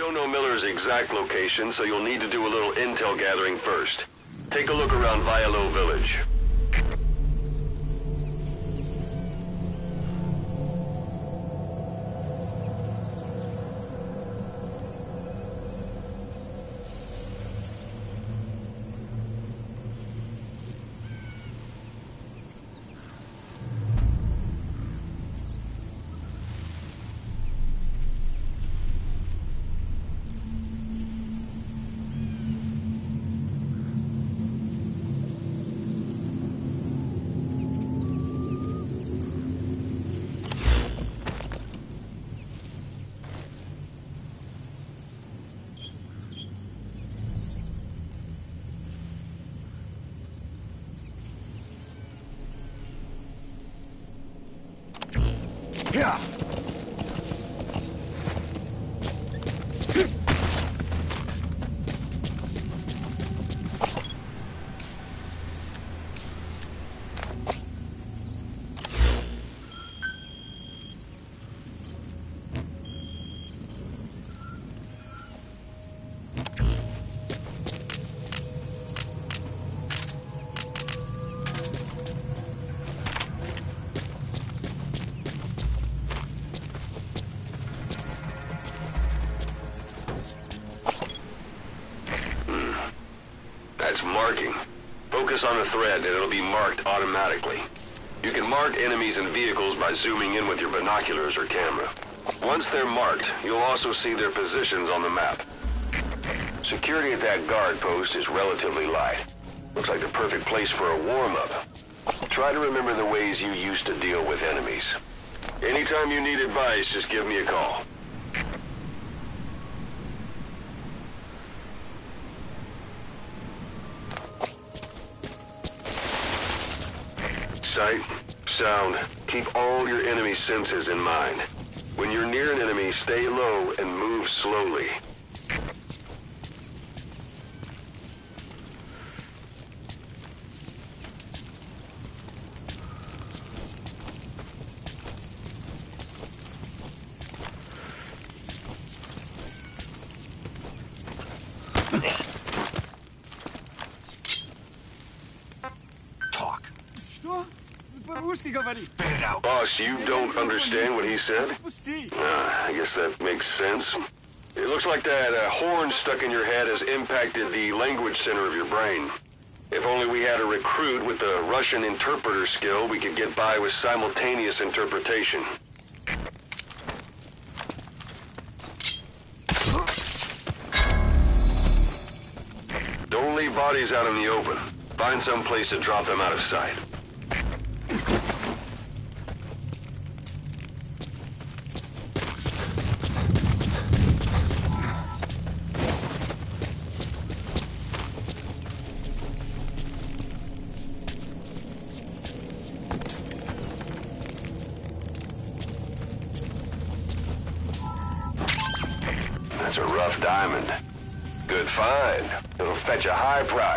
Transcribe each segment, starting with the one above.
don't know Miller's exact location, so you'll need to do a little intel gathering first. Take a look around Wialo Village. Focus on a thread and it'll be marked automatically. You can mark enemies and vehicles by zooming in with your binoculars or camera. Once they're marked, you'll also see their positions on the map. Security at that guard post is relatively light. Looks like the perfect place for a warm-up. Try to remember the ways you used to deal with enemies. Anytime you need advice, just give me a call. Sound, keep all your enemy senses in mind. When you're near an enemy, stay low and move slowly. Spit out. Boss, you don't understand what he said? Uh, I guess that makes sense. It looks like that uh, horn stuck in your head has impacted the language center of your brain. If only we had a recruit with a Russian interpreter skill, we could get by with simultaneous interpretation. Don't leave bodies out in the open. Find some place to drop them out of sight.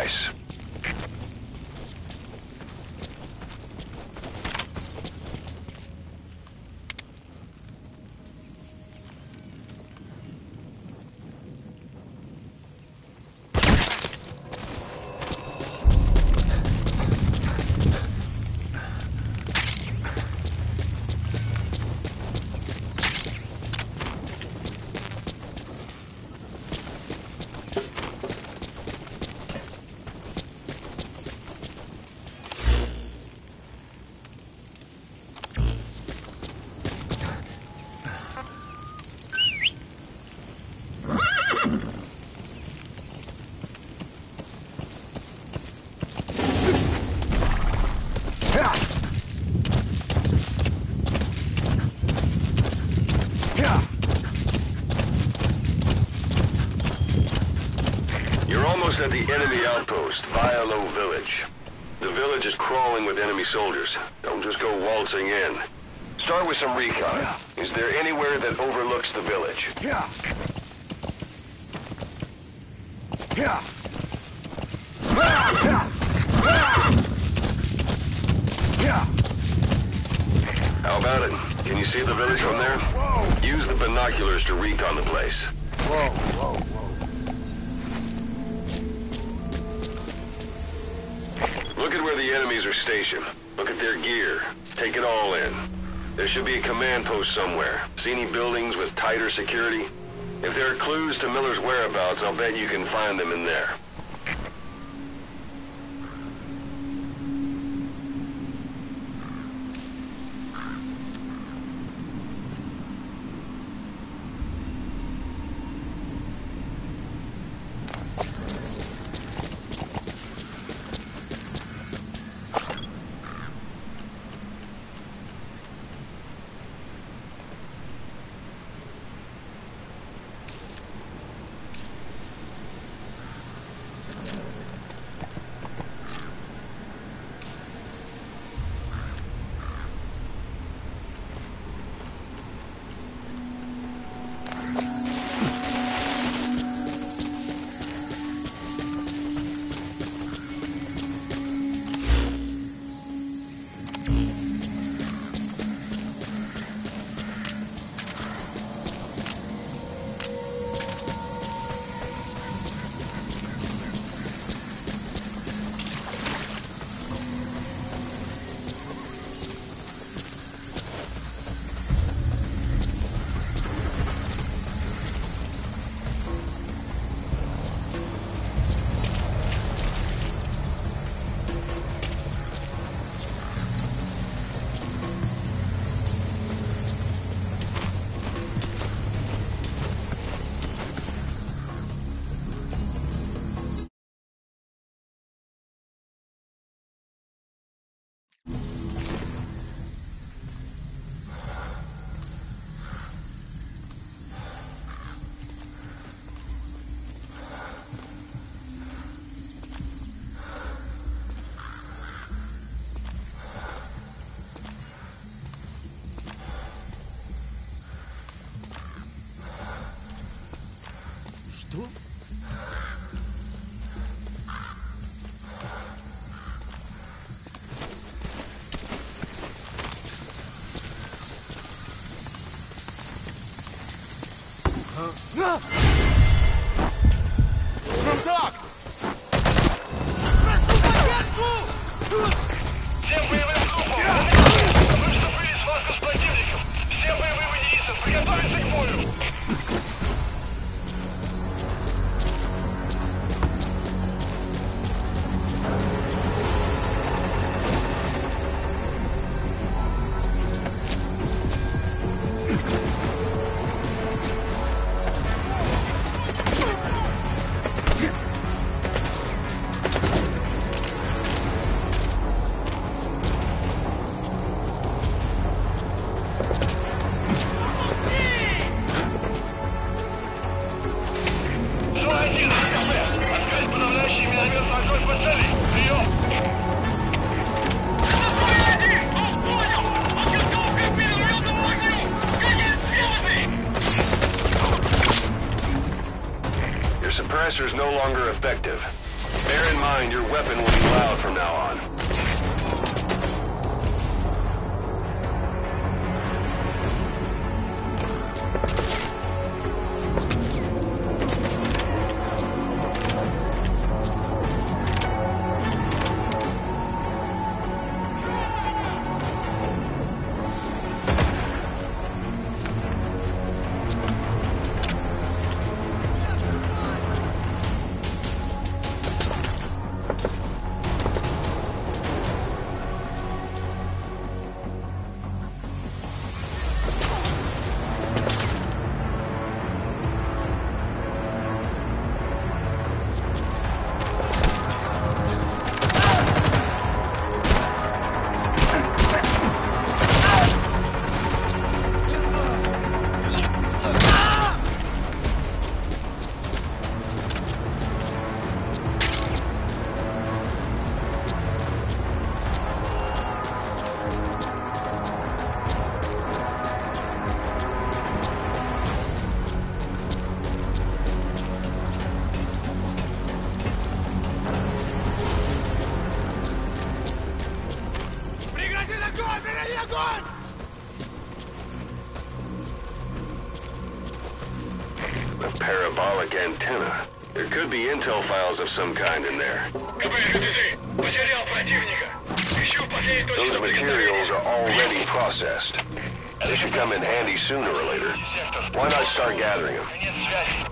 Price. Yeah. Yeah. You're almost at the enemy outpost, Wialo Village. The village is crawling with enemy soldiers. Don't just go waltzing in. Start with some recon. Is there anywhere that overlooks the village? Yeah. Yeah. Yeah. Yeah. How about it? Can you see the village from there? Whoa. Use the binoculars to recon the place. Whoa, whoa, whoa. Look at where the enemies are stationed. Look at their gear. Take it all in. There should be a command post somewhere. See any buildings with tighter security? If there are clues to Miller's whereabouts, I'll bet you can find them in there. Effective. intel files of some kind in there. Those materials are already processed. They should come in handy sooner or later. Why not start gathering them?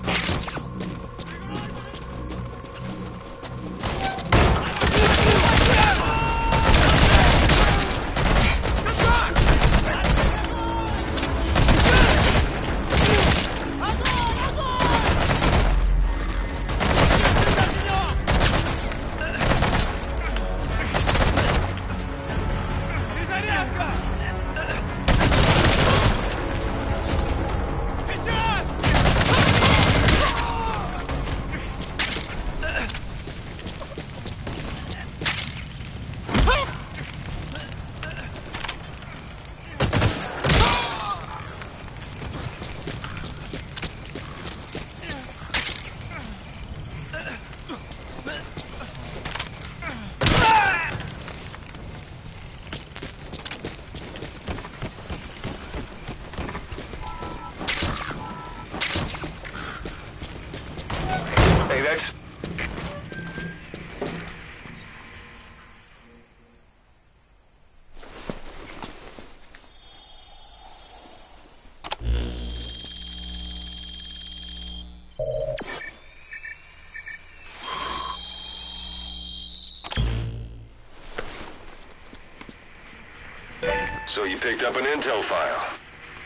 So you picked up an intel file.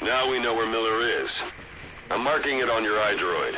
Now we know where Miller is. I'm marking it on your iDroid.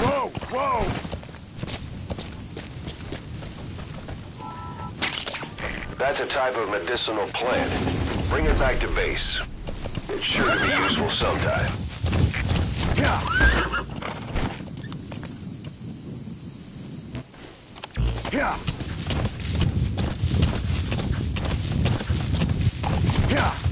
Whoa! Whoa! That's a type of medicinal plant. Bring it back to base. It's sure to be useful sometime. Yeah! Yeah! Yeah!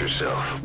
Yourself.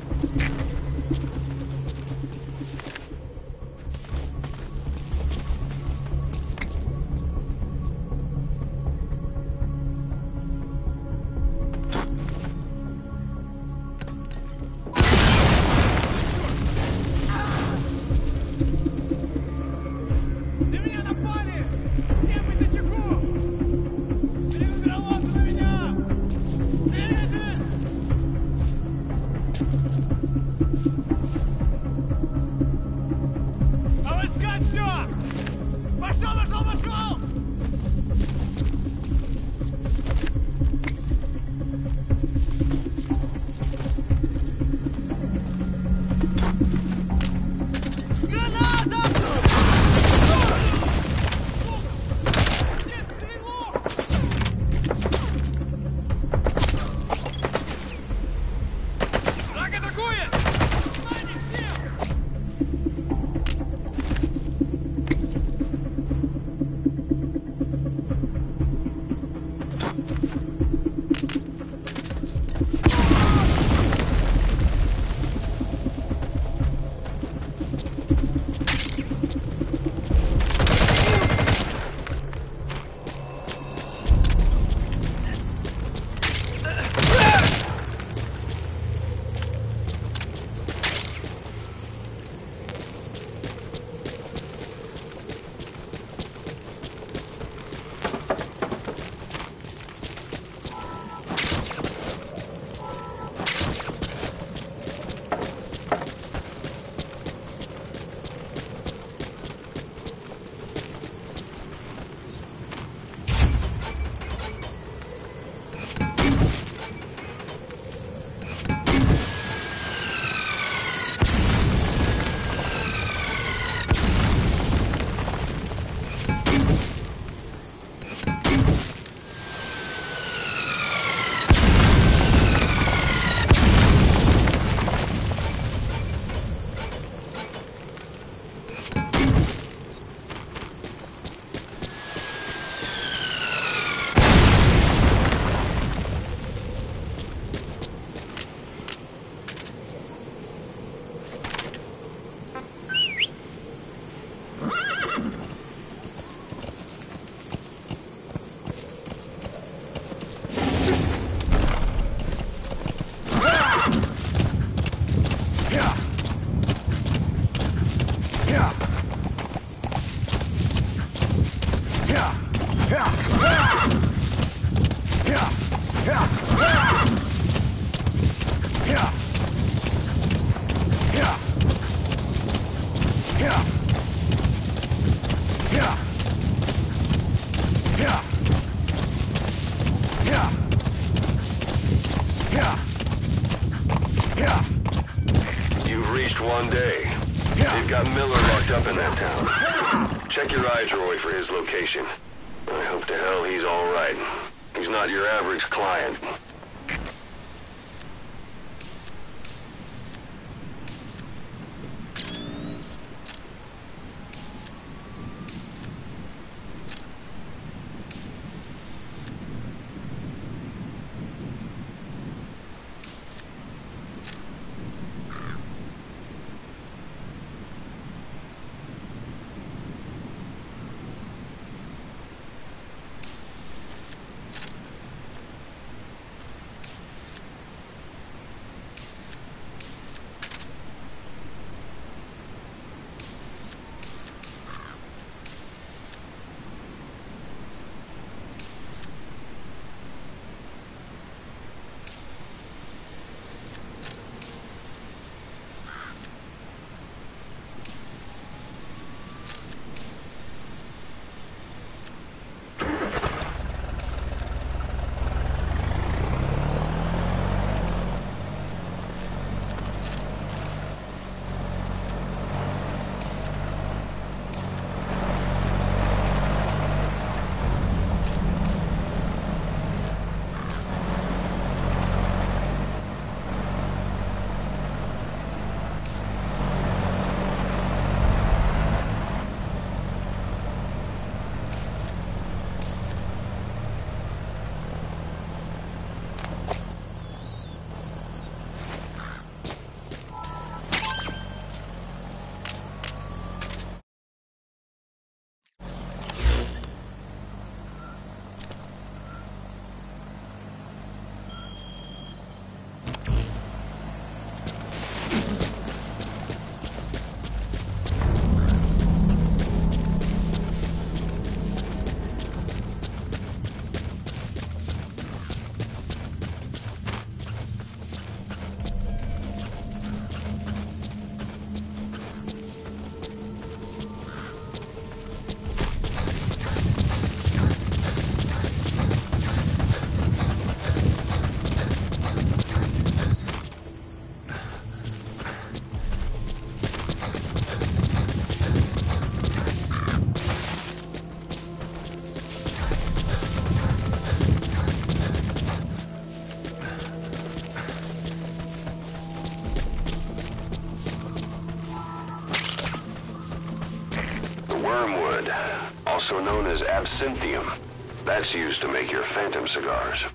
Also known as absinthium. That's used to make your phantom cigars.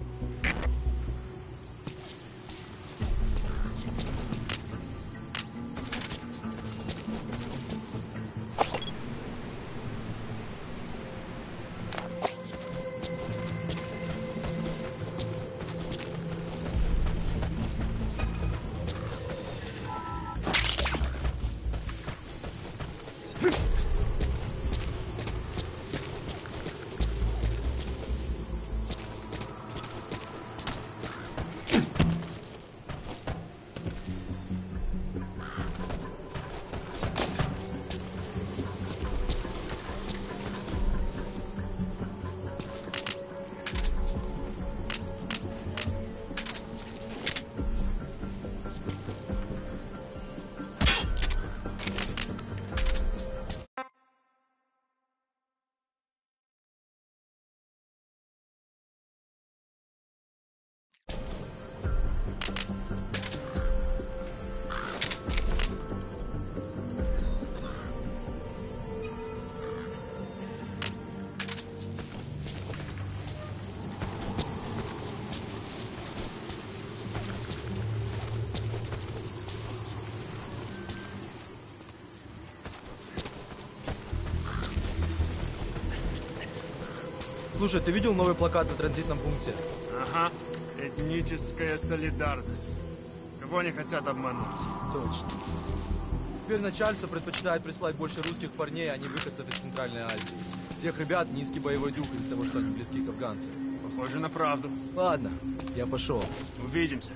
Слушай, ты видел новый плакат на транзитном пункте? Ага. Этническая солидарность. Кого они хотят обмануть? Точно. Теперь начальство предпочитает прислать больше русских парней, а не выходцев из Центральной Азии. Тех ребят низкий боевой дух из-за того, что они близки к афганцам. Похоже на правду. Ладно, я пошел. Увидимся.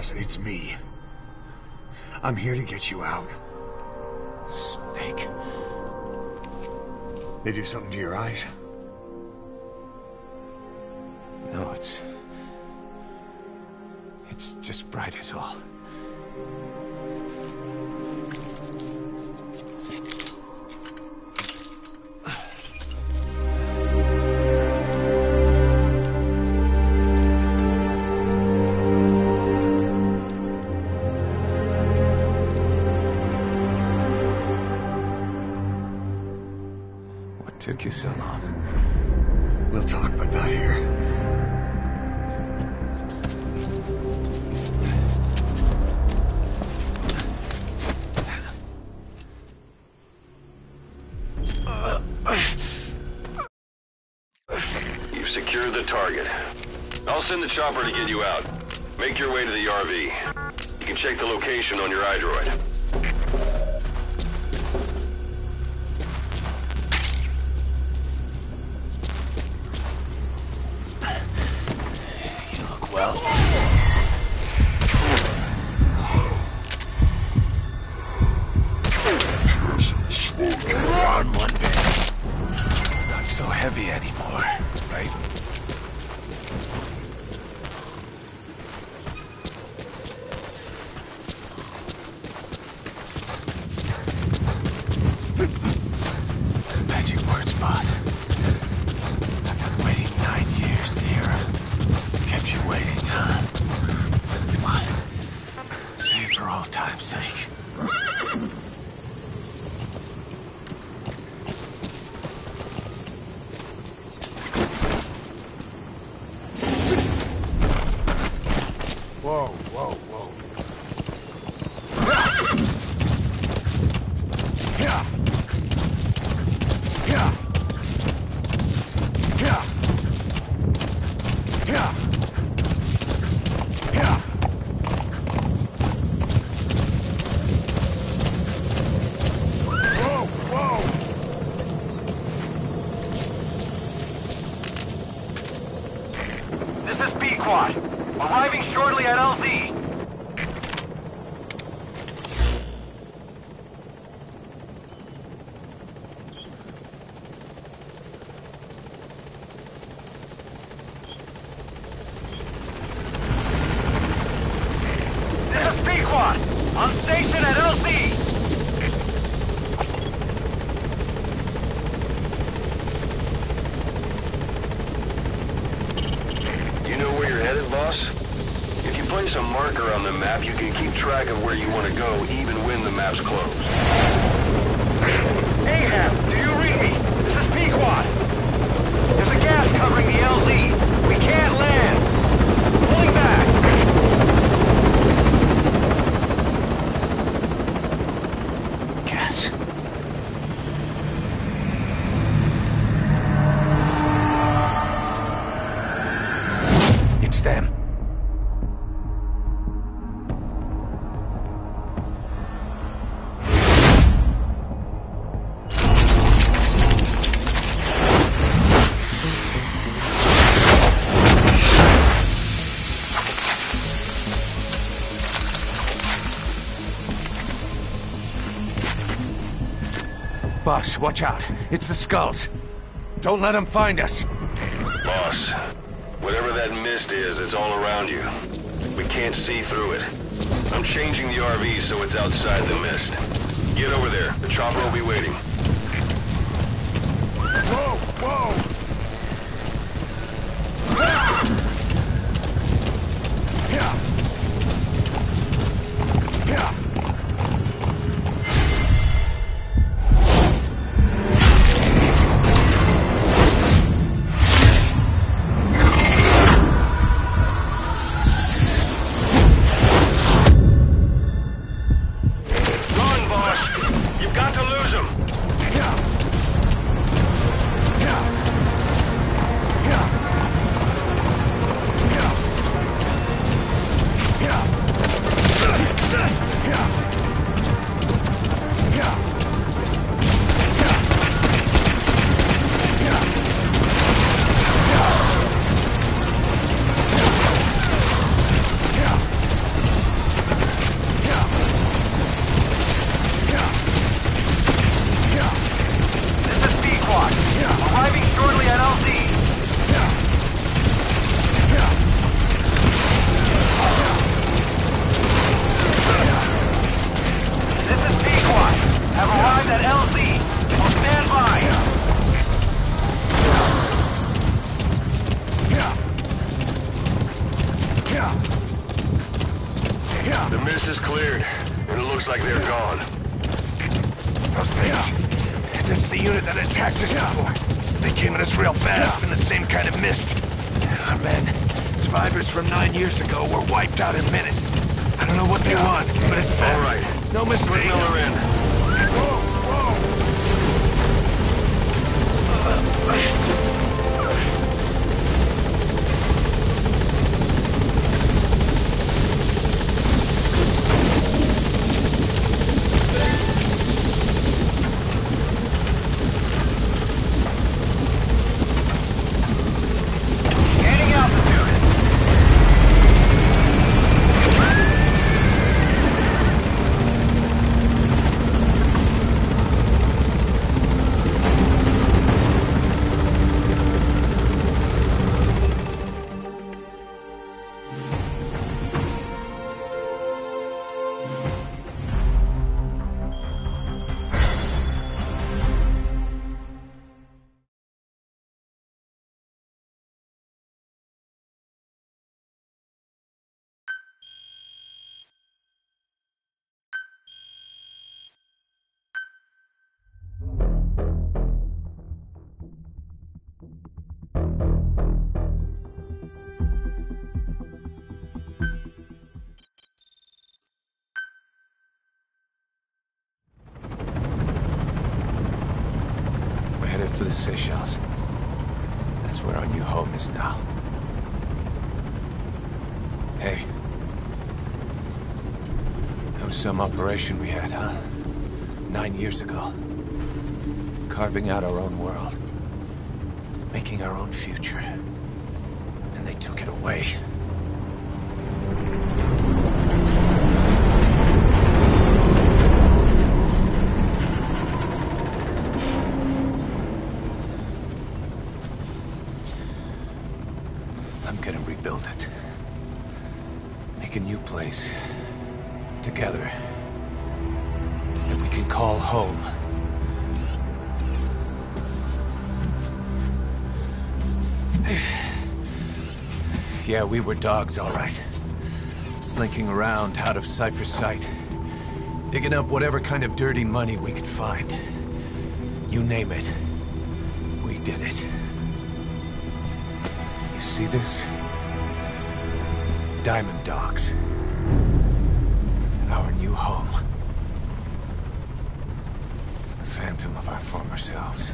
It's me. I'm here to get you out. Snake. They do something to your eyes? track of where you want to go even when the map's closed. watch out. It's the skulls. Don't let them find us. Boss, whatever that mist is, it's all around you. We can't see through it. I'm changing the RV so it's outside the mist. Get over there. The chopper will be waiting. Got to lose him. Seychelles. That's where our new home is now. Hey. That was some operation we had, huh? Nine years ago. Carving out our own world. Making our own future. And they took it away. We were dogs, all right. Slinking around out of Cypher's sight. Digging up whatever kind of dirty money we could find. You name it. We did it. You see this? Diamond Dogs. Our new home. A phantom of our former selves.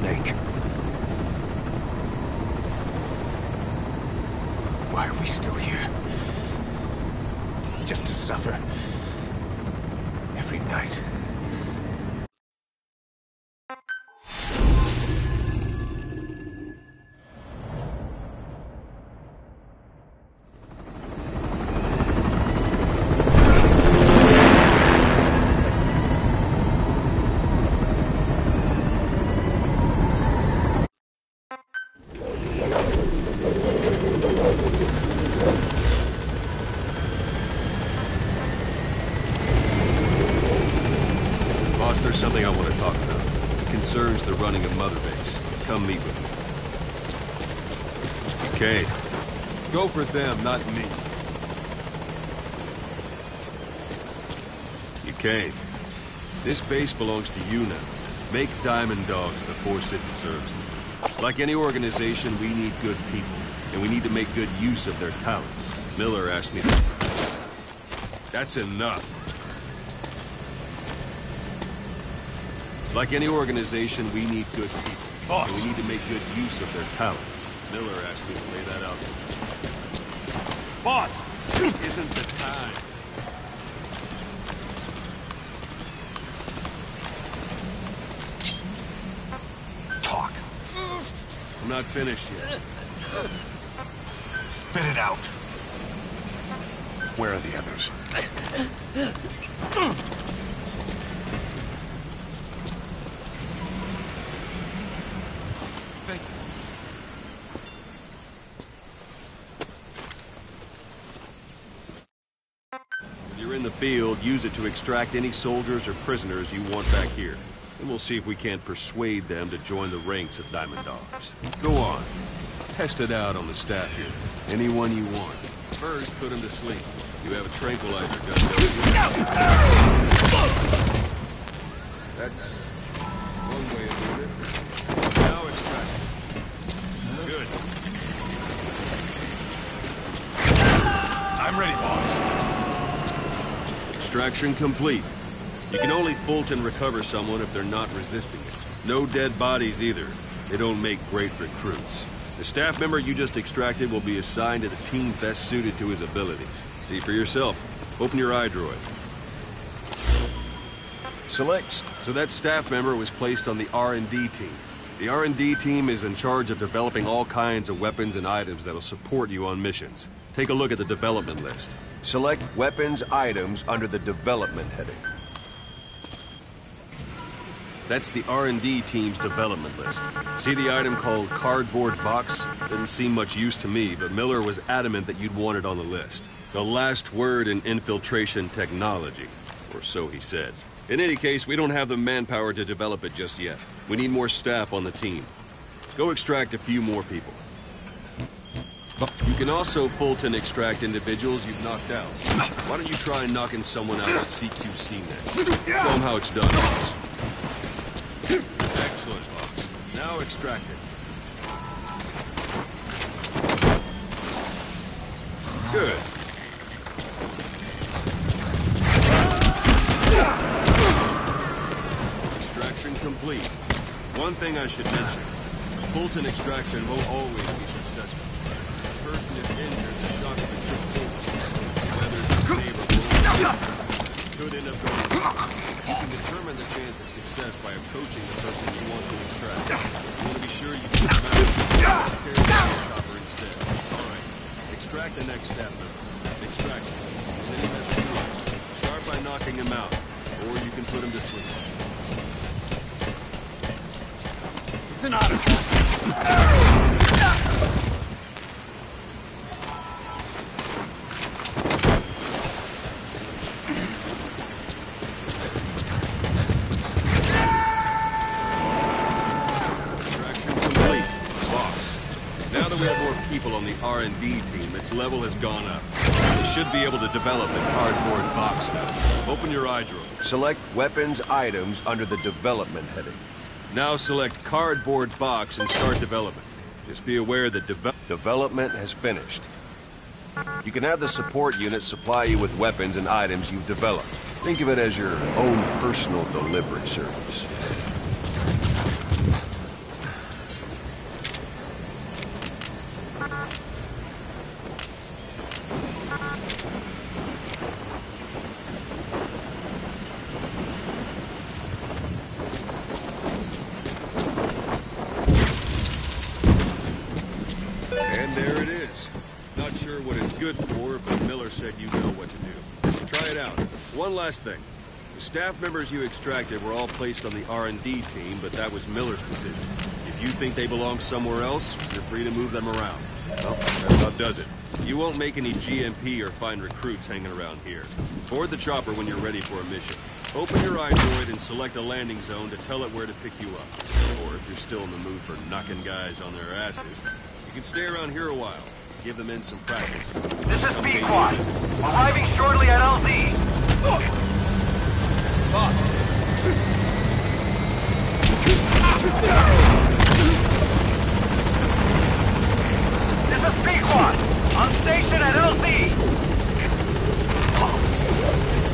Snake. Okay. Go for them, not me. You came. This base belongs to you now. Make Diamond Dogs the force it deserves. to. Like any organization, we need good people, and we need to make good use of their talents. Miller asked me to... That's enough. Like any organization, we need good people. Boss. And we need to make good use of their talents. Miller asked me to lay that out. Boss! Isn't the time. Talk. I'm not finished yet. Spit it out. Where are the others? Thank you. When you're in the field, use it to extract any soldiers or prisoners you want back here. And we'll see if we can't persuade them to join the ranks of Diamond Dogs. Go on. Test it out on the staff here. Anyone you want. First, put him to sleep. You have a tranquilizer gun, you? That's one way of doing it. Now extract. Good. I'm ready, boss. Extraction complete. You can only Fulton recover someone if they're not resisting it. No dead bodies either. They don't make great recruits. The staff member you just extracted will be assigned to the team best suited to his abilities. See for yourself. Open your iDroid. Selects. So that staff member was placed on the R&D team. The R&D team is in charge of developing all kinds of weapons and items that'll support you on missions. Take a look at the development list. Select weapons items under the development heading. That's the R&D team's development list. See the item called cardboard box? Didn't seem much use to me, but Miller was adamant that you'd want it on the list. The last word in infiltration technology, or so he said. In any case, we don't have the manpower to develop it just yet. We need more staff on the team. Go extract a few more people. You can also Fulton extract individuals you've knocked out. Why don't you try knocking someone out at CQC next? Show them how it's done. Excellent, Boss. Now extract it. Good. Extraction complete. One thing I should mention. Fulton extraction won't always injured, of could end up. You can determine the chance of success by approaching the person you want to extract. You want to be sure you carry the chopper instead. All right. Extract the next. Extract. Start by knocking him out, or you can put him to sleep. It's an honor. R&D team, its level has gone up. They should be able to develop the cardboard box now. Open your iDroid. Select weapons items under the development heading. Now select cardboard box and start development. Just be aware that develop... Development has finished. You can have the support unit supply you with weapons and items you've developed. Think of it as your own personal delivery service. And there it is. Not sure what it's good for, but Miller said you know what to do. Try it out. One last thing. The staff members you extracted were all placed on the R&D team, but that was Miller's decision. If you think they belong somewhere else, you're free to move them around. Well, that about does it. You won't make any GMP or find recruits hanging around here. Board the chopper when you're ready for a mission. Open your iDroid and select a landing zone to tell it where to pick you up. Or if you're still in the mood for knocking guys on their asses, you can stay around here a while. Give the men some practice. This is Pequod. Arriving shortly at LZ. This is Pequod. On station at LZ. Gaining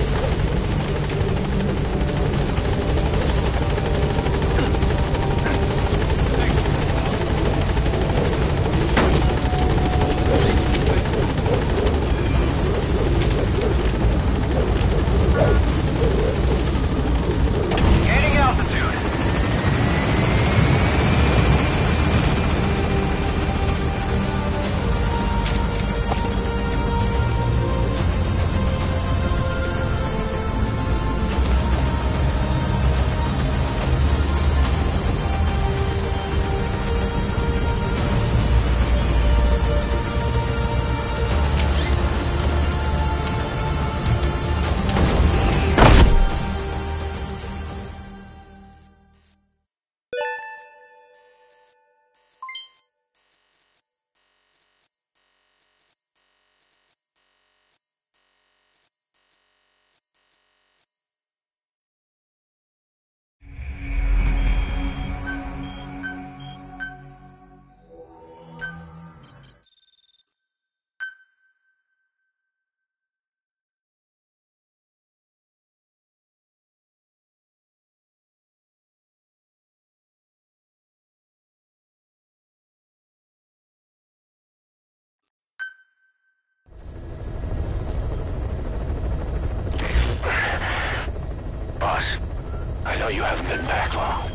know you haven't been back long.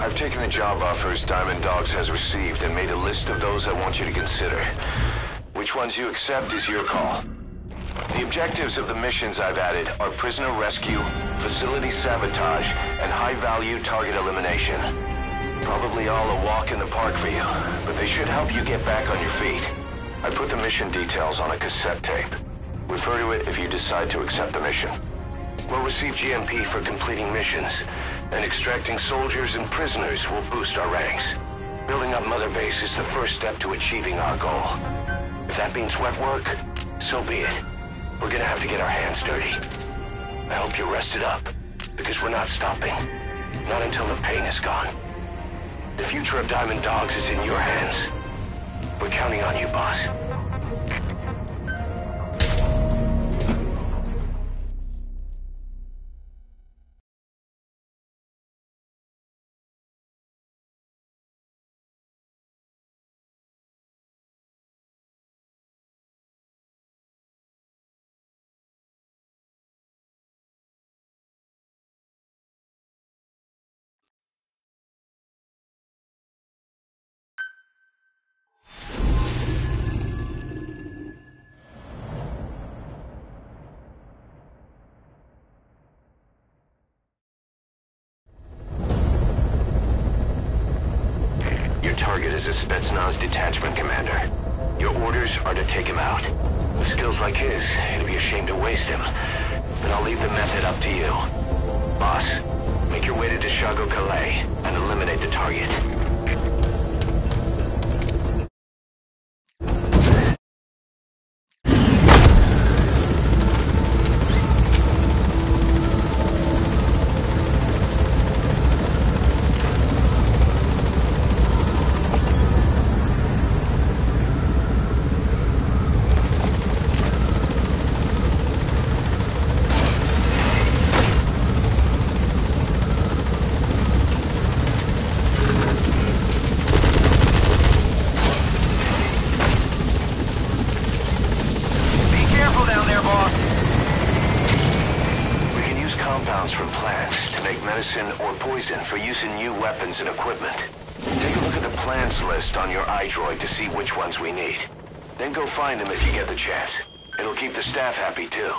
I've taken the job offers Diamond Dogs has received and made a list of those I want you to consider. Which ones you accept is your call. The objectives of the missions I've added are prisoner rescue, facility sabotage, and high-value target elimination. Probably all a walk in the park for you, but they should help you get back on your feet. I put the mission details on a cassette tape. Refer to it if you decide to accept the mission. We'll receive GMP for completing missions, and extracting soldiers and prisoners will boost our ranks. Building up Mother Base is the first step to achieving our goal. If that means wet work, so be it. We're gonna have to get our hands dirty. I hope you're rested up, because we're not stopping. Not until the pain is gone. The future of Diamond Dogs is in your hands. We're counting on you, boss. Is detachment commander. Your orders are to take him out. With skills like his, it'd be a shame to waste him. But I'll leave the method up to you. Boss, make your way to Da Shago Kallai and eliminate the target. to see which ones we need. Then go find them if you get the chance. It'll keep the staff happy too.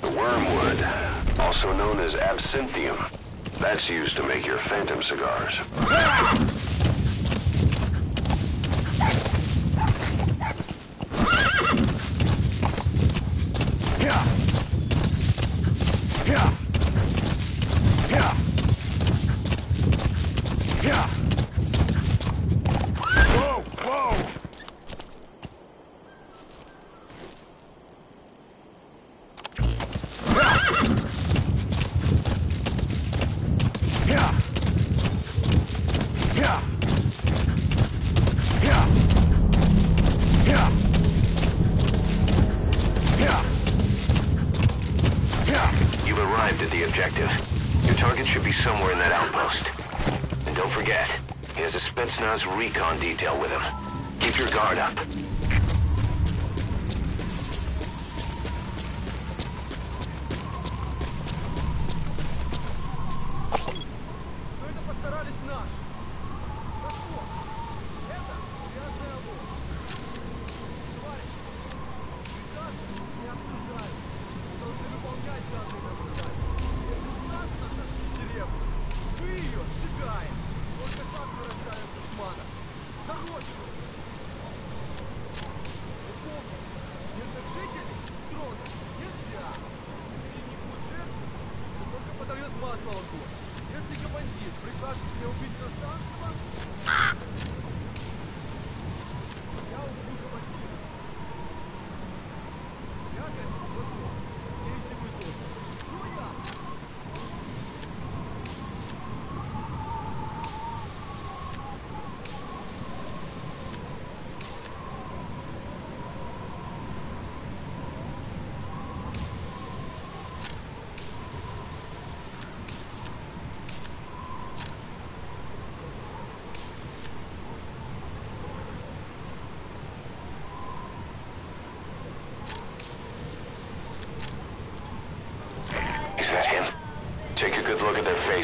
The wormwood, also known as absinthium, that's used to make your phantom cigars.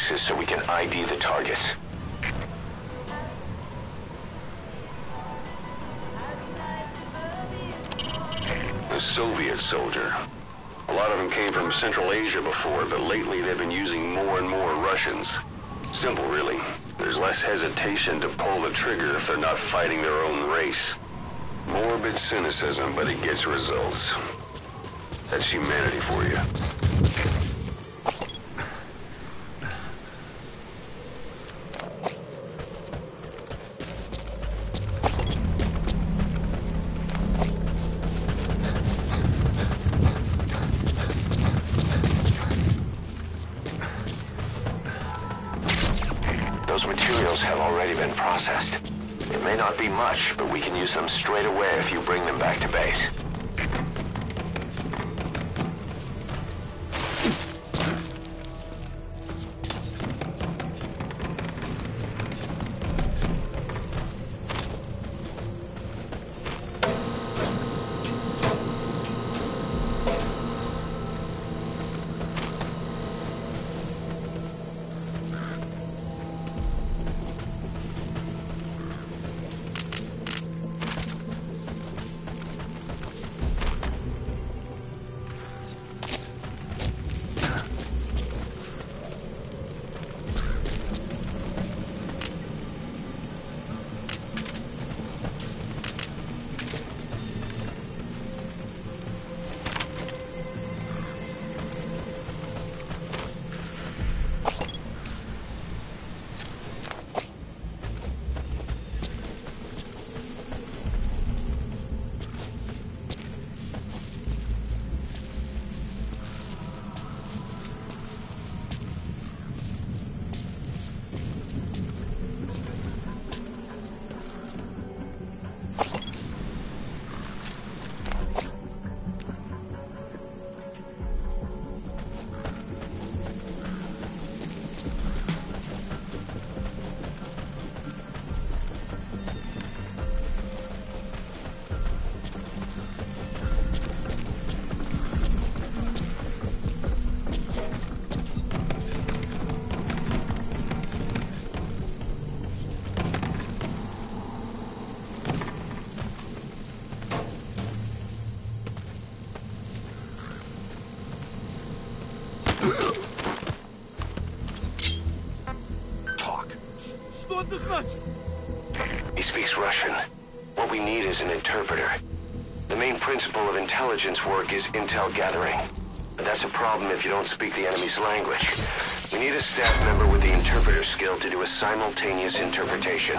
so we can ID the targets. The Soviet soldier. A lot of them came from Central Asia before, but lately they've been using more and more Russians. Simple, really. There's less hesitation to pull the trigger if they're not fighting their own race. Morbid cynicism, but it gets results. That's humanity for you. intelligence work is intel gathering. But that's a problem if you don't speak the enemy's language. We need a staff member with the interpreter skill to do a simultaneous interpretation.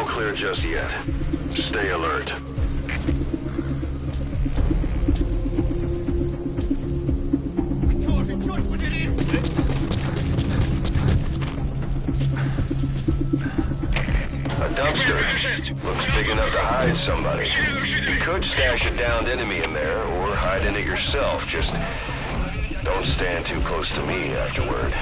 all clear just yet. Stay alert. A dumpster. Looks big enough to hide somebody. You could stash a downed enemy in there, or hide in it yourself. Just don't stand too close to me afterward.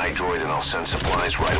my droid and I'll send supplies right away.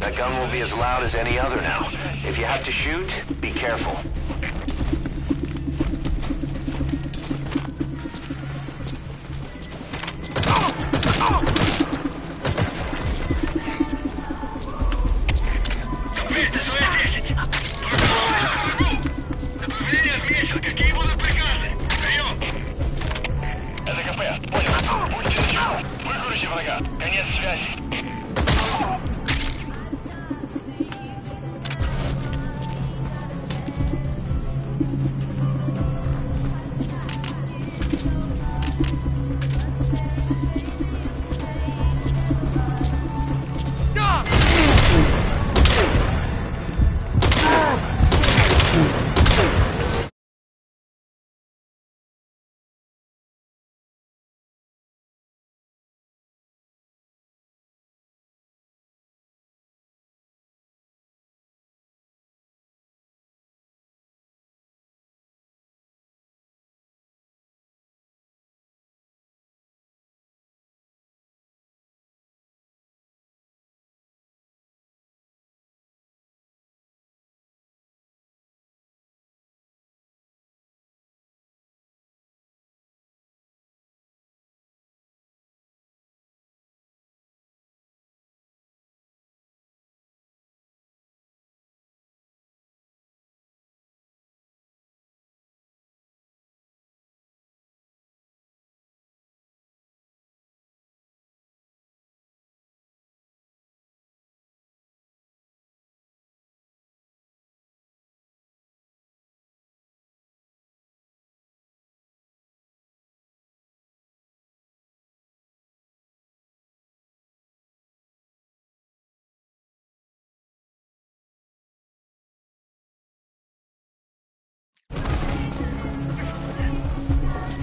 That gun will be as loud as any other now. If you have to shoot, be careful.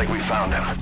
like we found him.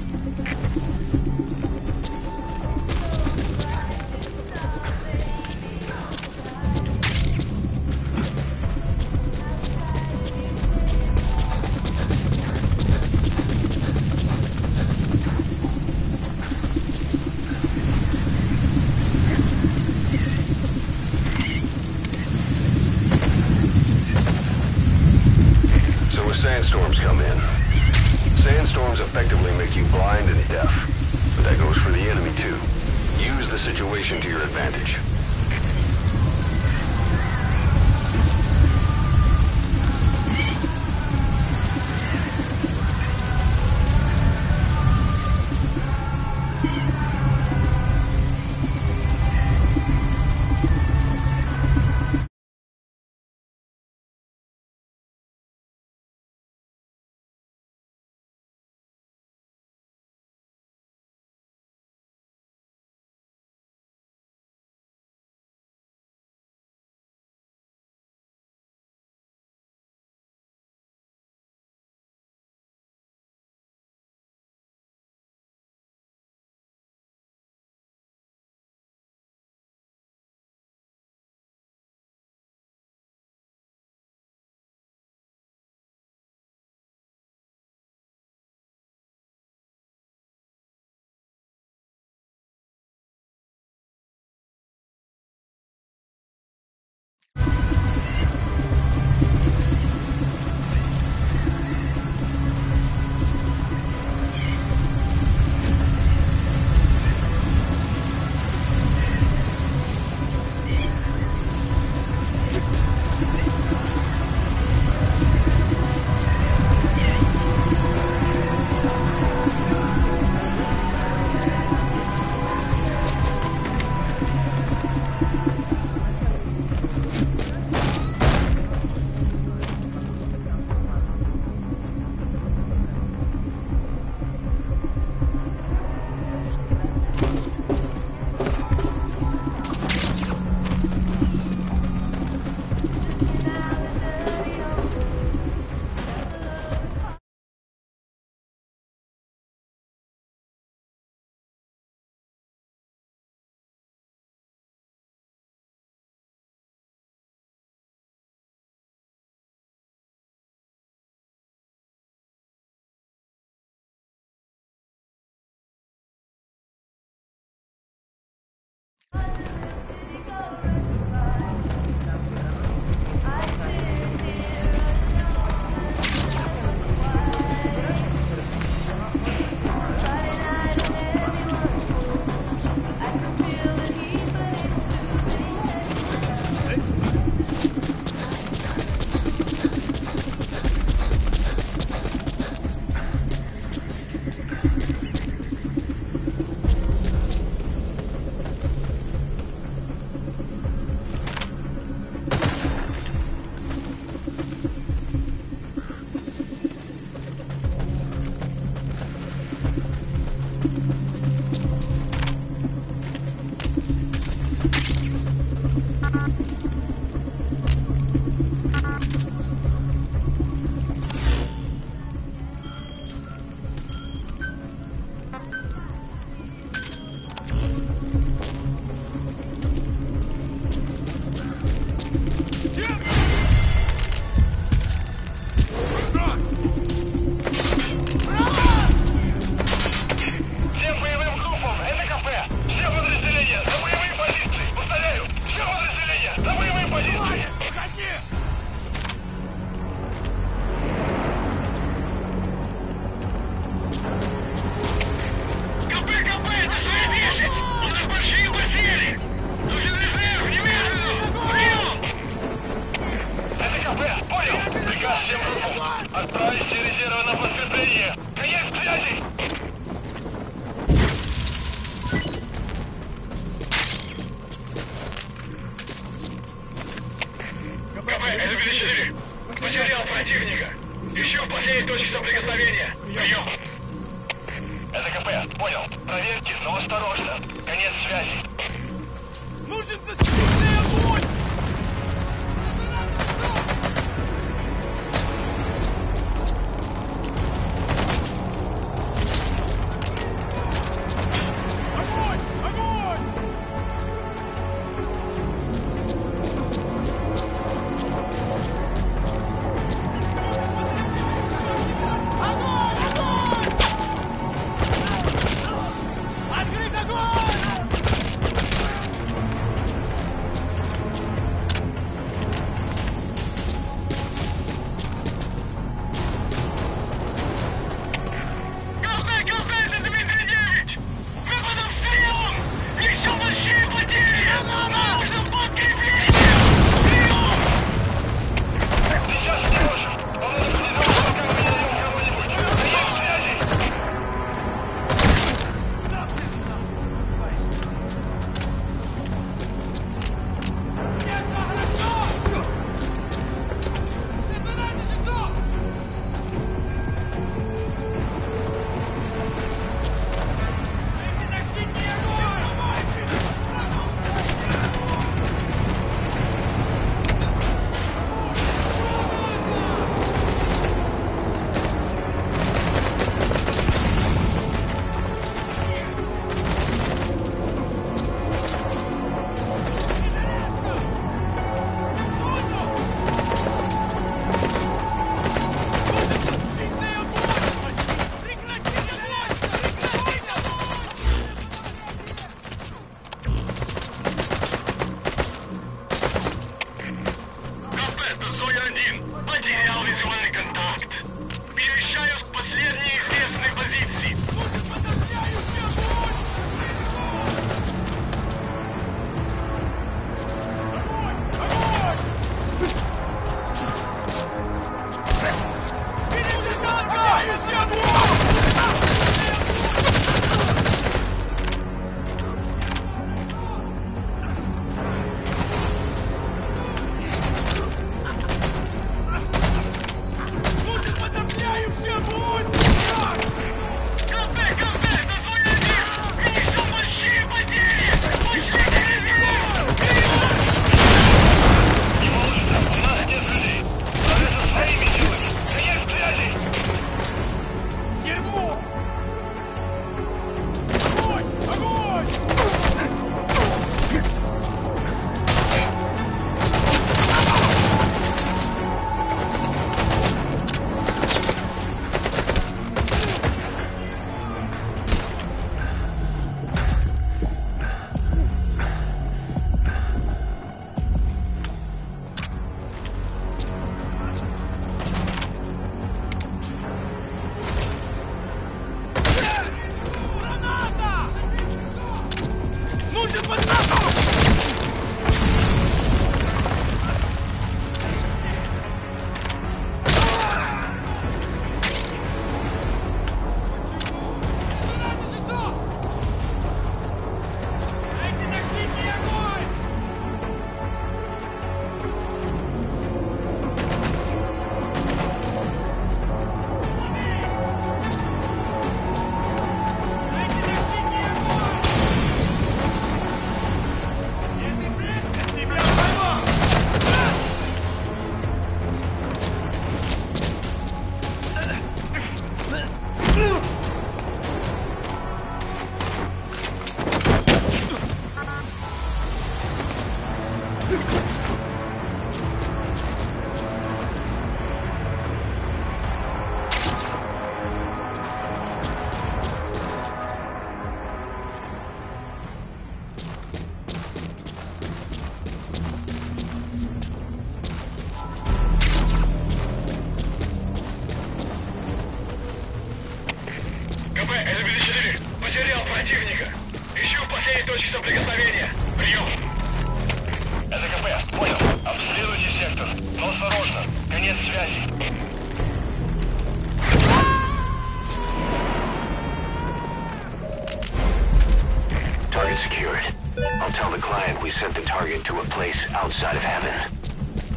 Tell the client we sent the target to a place outside of heaven.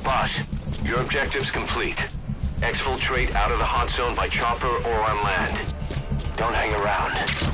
Boss, Your objective's complete. Exfiltrate out of the hot zone by chopper or on land. Don't hang around.